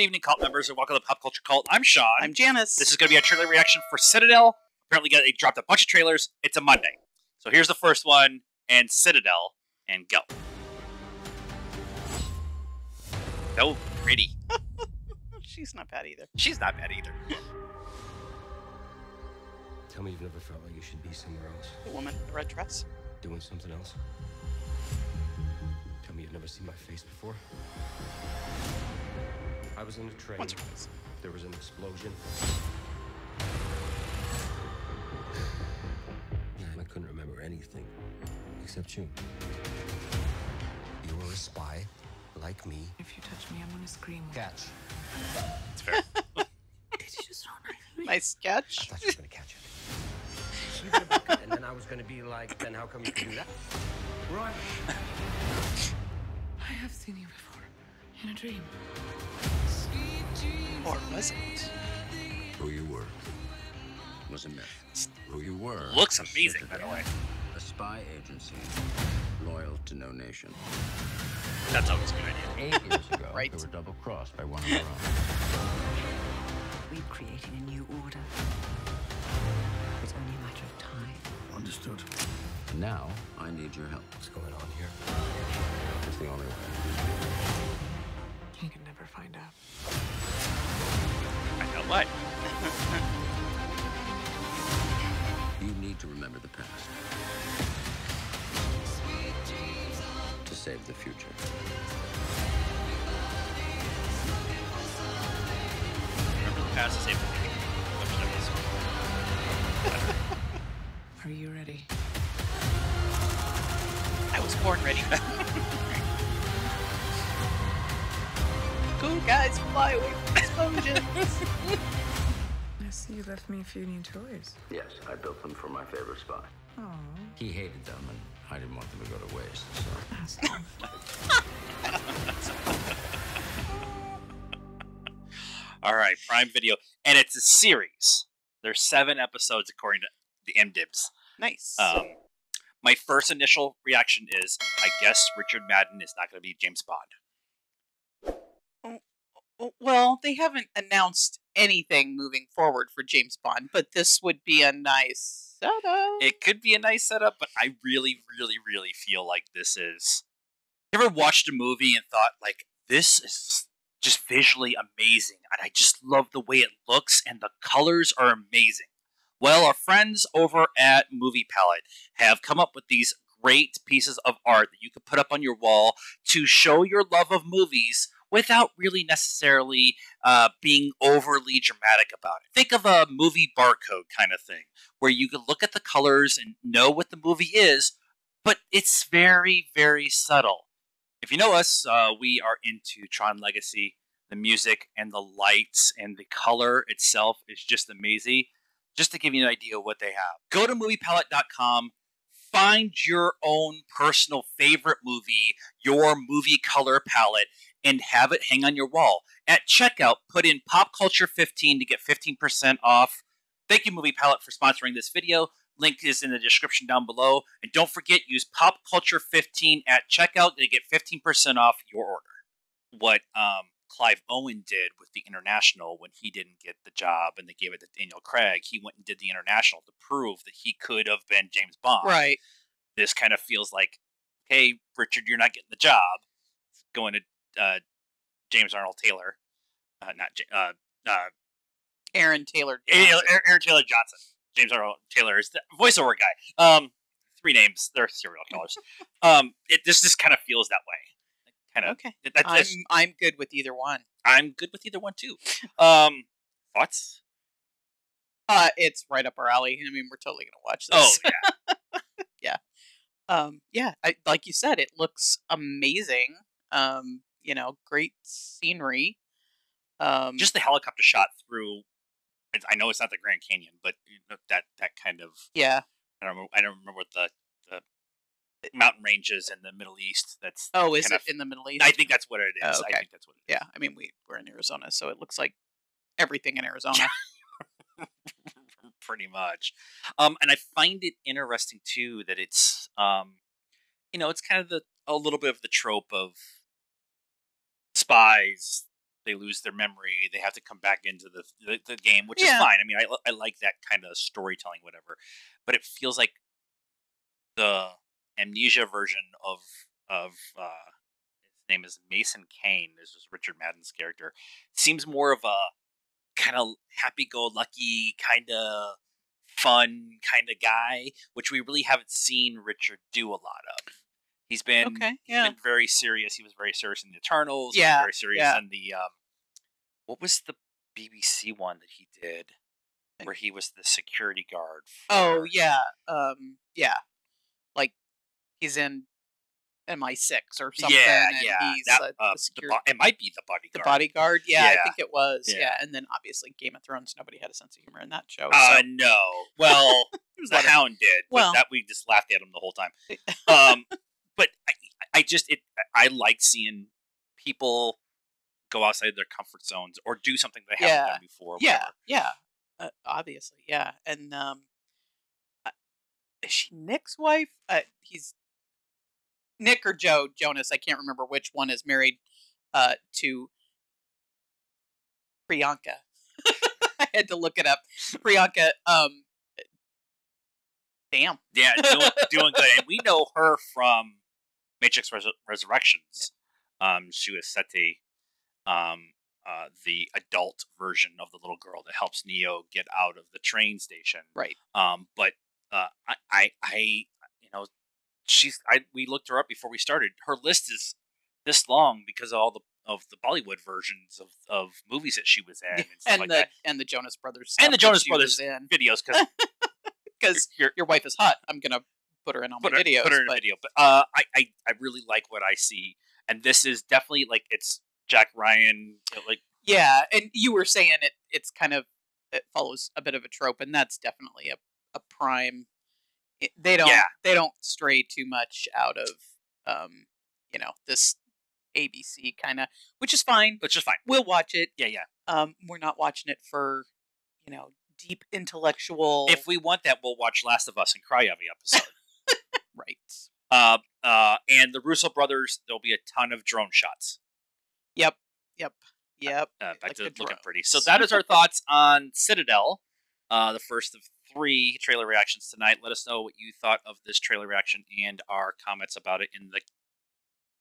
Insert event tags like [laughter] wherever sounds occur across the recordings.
evening, cult members, and welcome to Pop Culture Cult. I'm Sean. I'm Janice. This is going to be a trailer reaction for Citadel. Apparently, they dropped a bunch of trailers. It's a Monday. So here's the first one, and Citadel, and go. So pretty. [laughs] She's not bad either. She's not bad either. Tell me you've never felt like you should be somewhere else, The woman in the red dress. doing something else. Tell me you've never seen my face before. I was in a train. Once or twice. There was an explosion. I couldn't remember anything except you. You were a spy, like me. If you touch me, I'm gonna scream. Catch. It's fair. [laughs] It's just so nice. Nice I sketch. thought you were gonna catch it. You did a bucket, and then I was gonna be like, then how come you can do that? Run. I have seen you before in a dream. Or was it? Who you were was a myth. Who you were Looks amazing, by the way. A spy agency loyal to no nation. That's always a good idea. Eight years ago, Right. [laughs] they were double crossed by one of our own. We're creating a new order. It's only a matter of time. Understood. And Now I need your help. What's going on here? It's the only way. You can never find out. I know what. You need to remember the past to save the future. Remember the past to save the future. Which that is. Are you ready? I was born ready. [laughs] Go, guys, fly away from explosions. [laughs] I see you left me a few new toys. Yes, I built them for my favorite spy. Oh, He hated them, and I didn't want them to go to waste. So. [laughs] All right, Prime Video, and it's a series. There's seven episodes according to the IMDbs. nice. Um, my first initial reaction is, I guess Richard Madden is not going to be James Bond. Well, they haven't announced anything moving forward for James Bond, but this would be a nice setup. It could be a nice setup, but I really, really, really feel like this is. You ever watched a movie and thought like this is just visually amazing, and I just love the way it looks, and the colors are amazing. Well, our friends over at Movie Palette have come up with these great pieces of art that you could put up on your wall to show your love of movies without really necessarily uh, being overly dramatic about it. Think of a movie barcode kind of thing, where you can look at the colors and know what the movie is, but it's very, very subtle. If you know us, uh, we are into Tron Legacy. The music and the lights and the color itself is just amazing. Just to give you an idea of what they have, go to moviepalette.com, find your own personal favorite movie, your movie color palette, and have it hang on your wall. At checkout, put in Pop Culture 15 to get 15% off. Thank you, Movie Palette, for sponsoring this video. Link is in the description down below. And don't forget, use Pop Culture 15 at checkout to get 15% off your order. What um, Clive Owen did with the International when he didn't get the job and they gave it to Daniel Craig, he went and did the International to prove that he could have been James Bond right. this kind of feels like, hey, Richard, you're not getting the job. Going to uh, James Arnold Taylor, uh, not uh, uh, Aaron Taylor. Aaron. Aaron Taylor Johnson. James Arnold Taylor is the voiceover guy. Um, three names. They're serial killers. [laughs] um, it this just kind of feels that way. Kind of. Okay. That, I'm I'm good with either one. I'm good with either one too. Um, thoughts? Uh, it's right up our alley. I mean, we're totally gonna watch this. Oh this. [laughs] yeah, um, yeah. I, like you said, it looks amazing. Um, you know, great scenery. Um, just the helicopter shot through. I know it's not the Grand Canyon, but that that kind of yeah. I don't remember, I don't remember what the mountain ranges in the Middle East. That's Oh, is it of- in the Middle East? I think that's what it is. Oh, I okay. think that's what it is. Yeah. I mean, we we're in Arizona, so it looks like everything in Arizona. [laughs] pretty much. Um, and I find it interesting too that it's um, you know, it's kind of the a little bit of the trope of spies. They they lose their memory, they have to come back into the the, the game, which Yeah. is fine. I mean, I I like that kind of storytelling, whatever. But it feels like the amnesia version of of uh, his name is Mason Kane. This is Richard Madden's character. Seems more of a kind of happy-go-lucky, kind of fun kind of guy, which we really haven't seen Richard do a lot of. He's been Okay, he's yeah. been very serious. He was very serious in the Eternals. Yeah, very serious yeah. in the um, what was the BBC one that he did, where he was the security guard. Oh yeah, um, yeah, he's in MI6 or something. yeah, and yeah. He's that, uh, uh, bo- it might be the bodyguard. the bodyguard. Yeah, Yeah. I think it was. Yeah. Yeah. and then obviously Game of Thrones. Nobody had a sense of humor in that show. Uh, no. Well, [laughs] it was the Hound did. Well- that we just laughed at him the whole time. Um, [laughs] but I, I just it I like seeing people go outside their comfort zones or do something they haven't Yeah. done before. yeah, whatever. yeah, uh, obviously, yeah. And um, uh, is she Nick's wife? Uh, he's Nick or Joe Jonas. I can't remember which one is married uh, to Priyanka. [laughs] I had to look it up. Priyanka. Um, damn. Yeah, doing, [laughs] doing good. And we know her from Matrix Res- Resurrections. Um, she was Sati, um, uh, the adult version of the little girl that helps Neo get out of the train station. Right. Um, but uh, I, I, I, you know, she's. I we looked her up before we started. Her list is this long because of all the of the Bollywood versions of, of movies that she was in and stuff and like the that. and the Jonas Brothers And the Jonas Brothers in Videos because because [laughs] you're your wife is hot. I'm gonna put her in all put my her, videos. put her in but a video. But uh, I, I, I really like what I see, and this is definitely like it's Jack Ryan, like Yeah, and you were saying it. It's kind of it follows a bit of a trope, and that's definitely a a prime. It- they don't Yeah. they don't stray too much out of um you know this ABC kind of, which is fine. which is fine. We'll watch it. Yeah, yeah. Um, we're not watching it for you know deep intellectual. If we want that, we'll watch Last of Us and cry every episode. [laughs] right. uh, uh, and the Russo brothers, there'll be a ton of drone shots. Yep. Yep. Yep. Uh, back like to looking pretty. So that is our [laughs] thoughts on Citadel, uh, the first of three trailer reactions tonight. Let us know what you thought of this trailer reaction and our comments about it in the.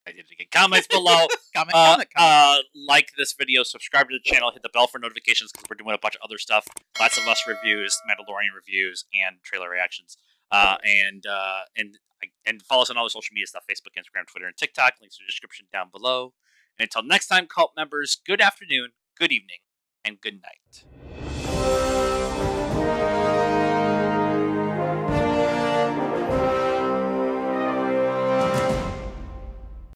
I did it again. Comments below. [laughs] comment, uh, comment, comment. uh, like this video, subscribe to the channel, hit the bell for notifications because we're doing a bunch of other stuff. Last of Us reviews, Mandalorian reviews, and trailer reactions. Uh, and uh, and and follow us on all the social media stuff: Facebook, Instagram, Twitter, and TikTok. Links in the description down below. And until next time, cult members, good afternoon, good evening, and good night.